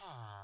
Ah.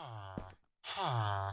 Huh. Huh.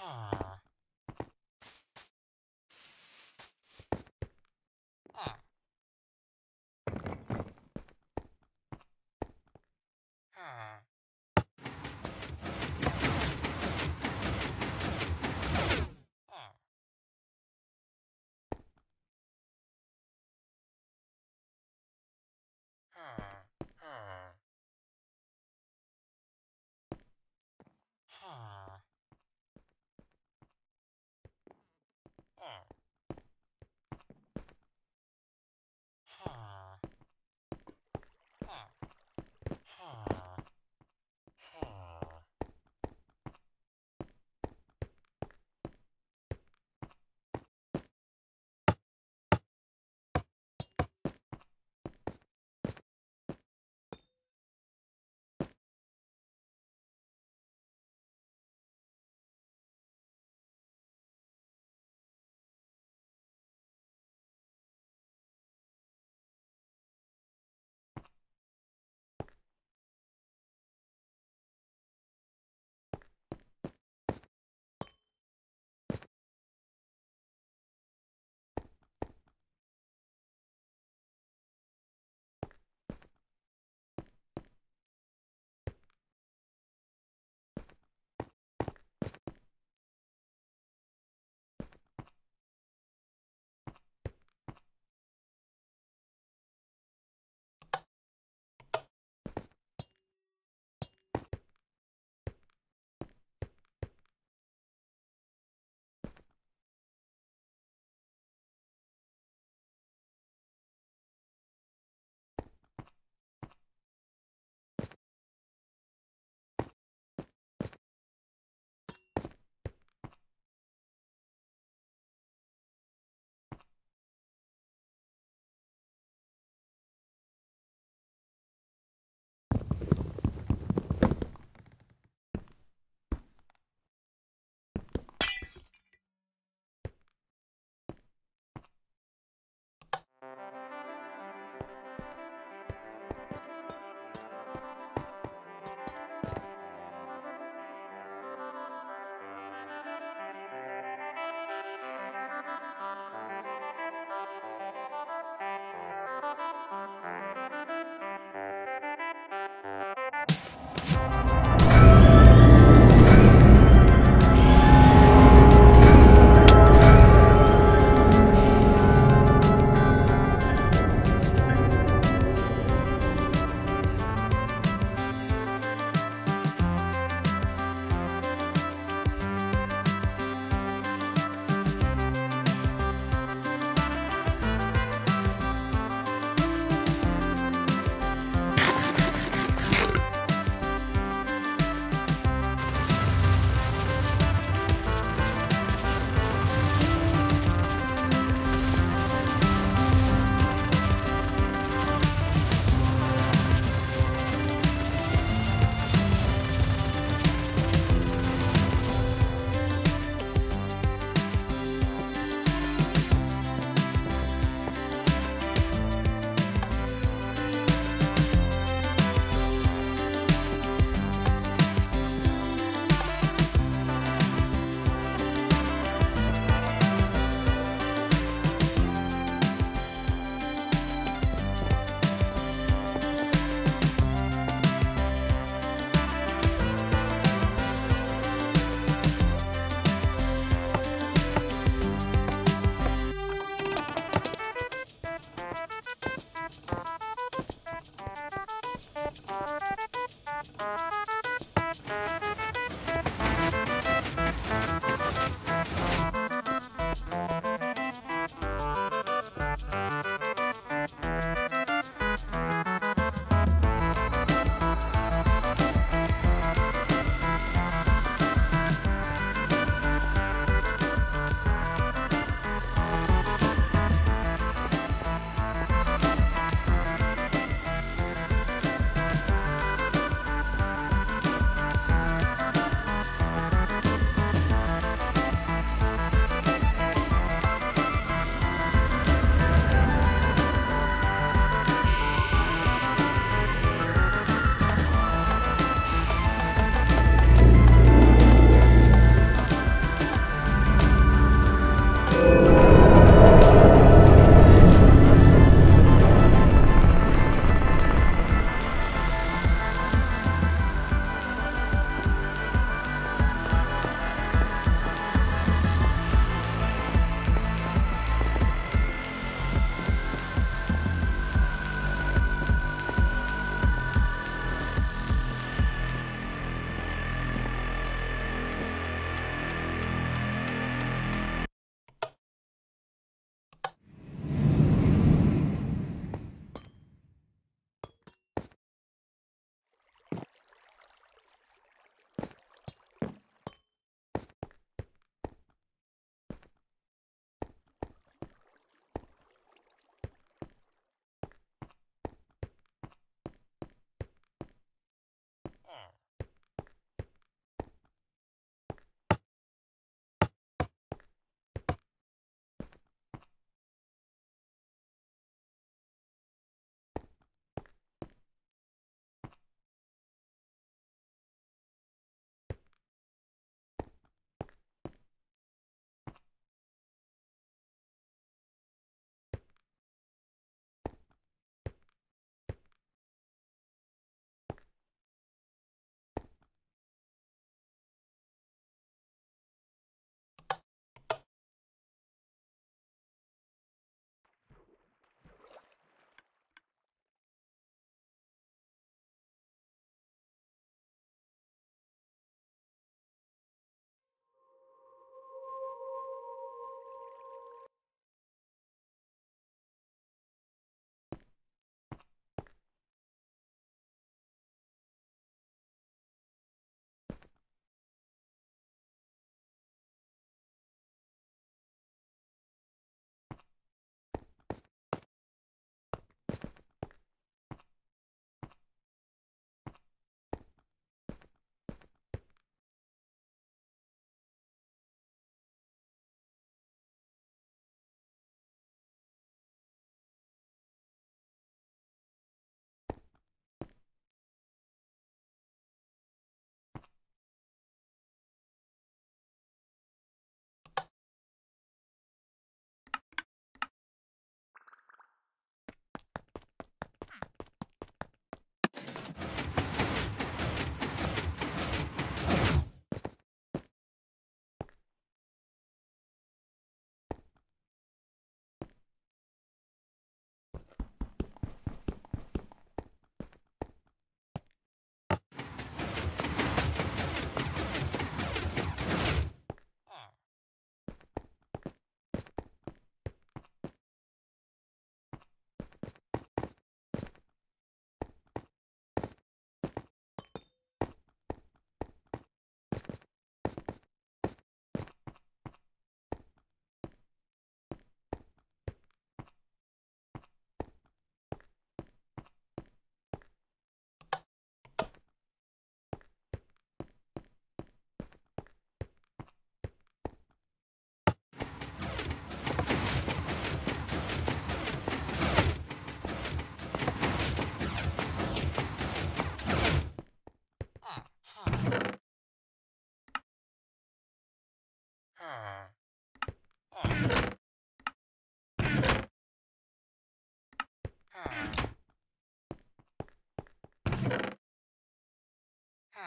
Huh.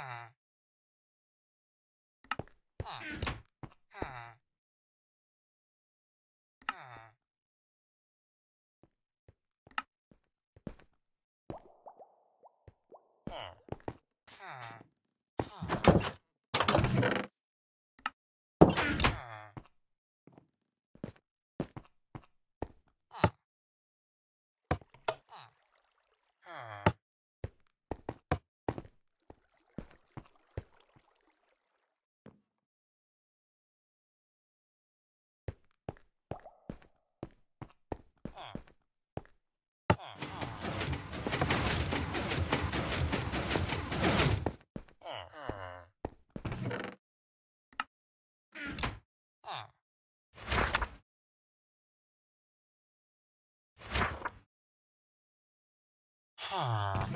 Ah. Ah. Huh.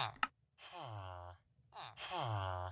Ha. Ha. Ah.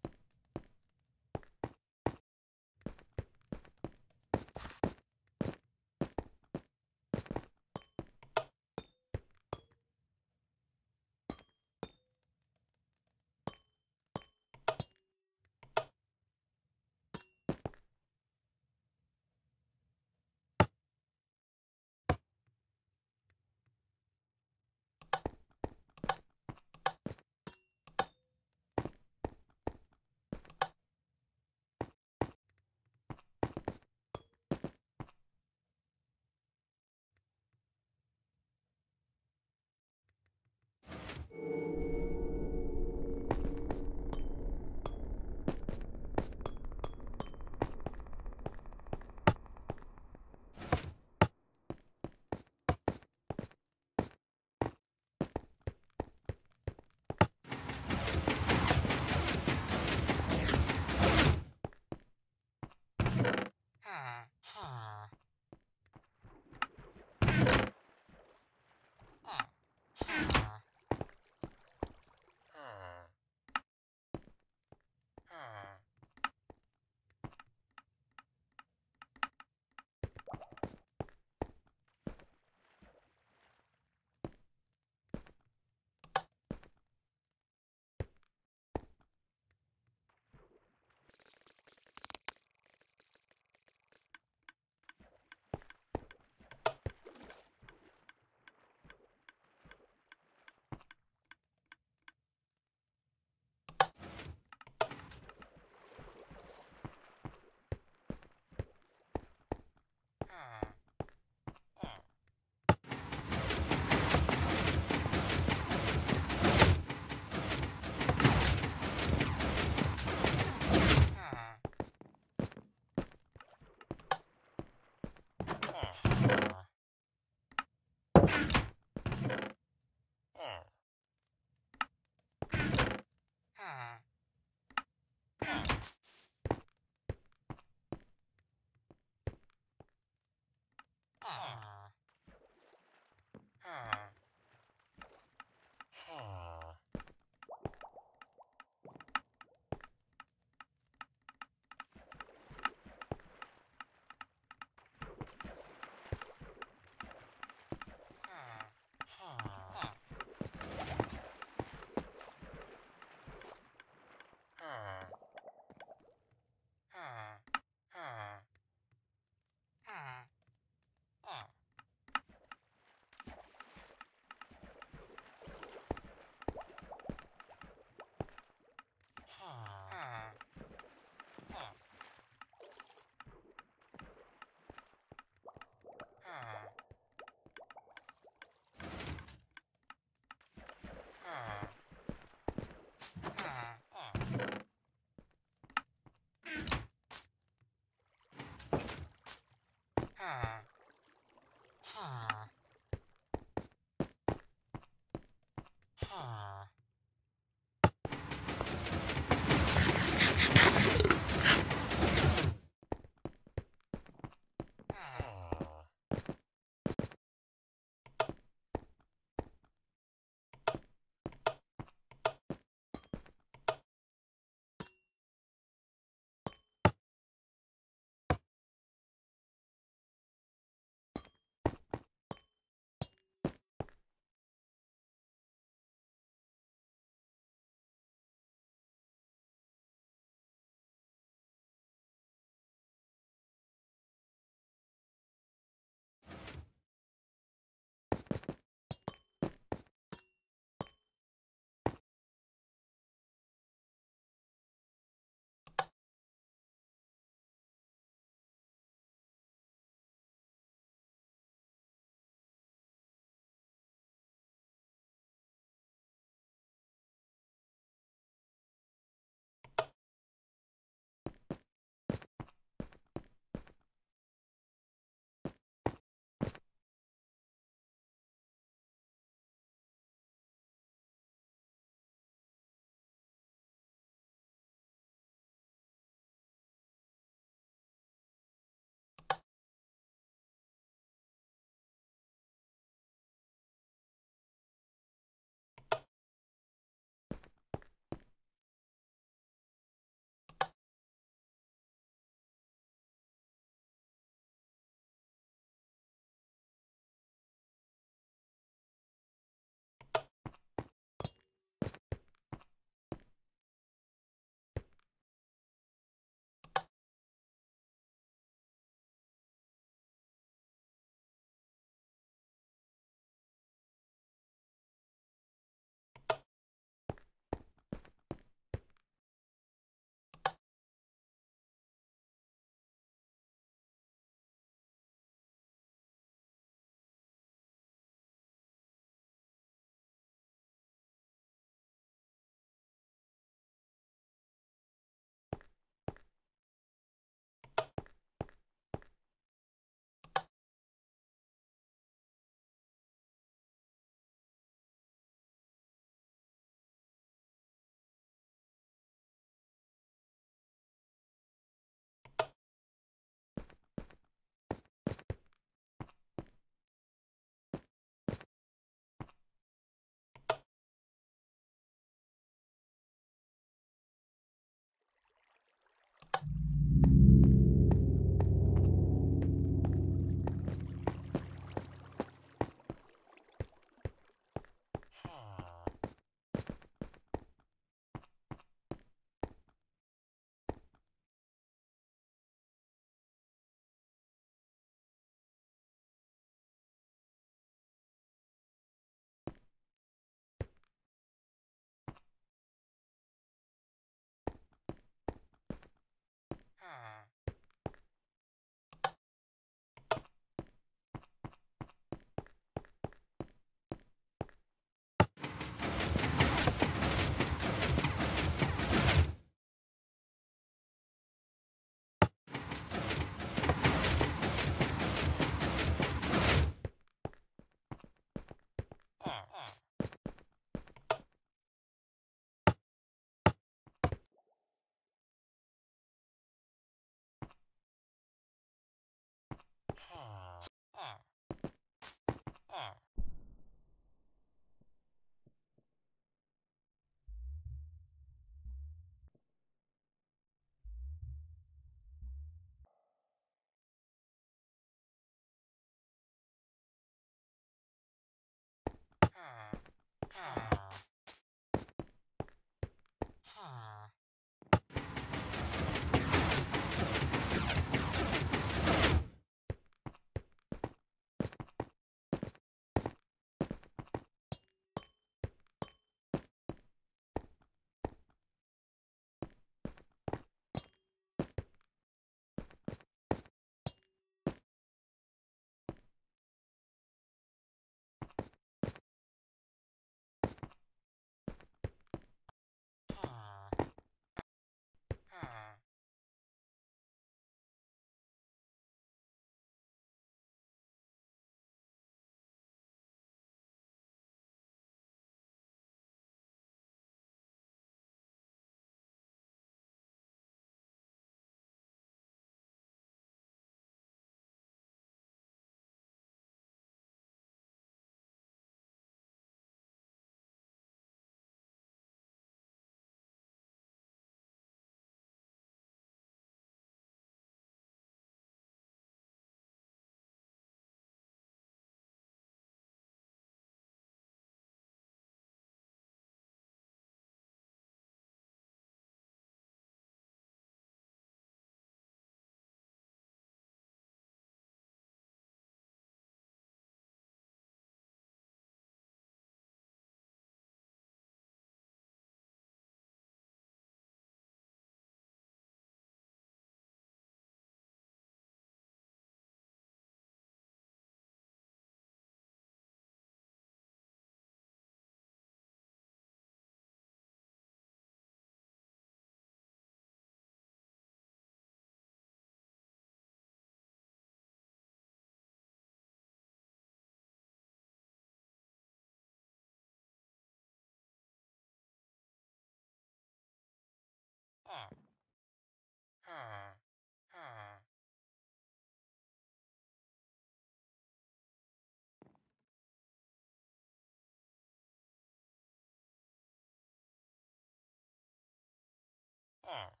are.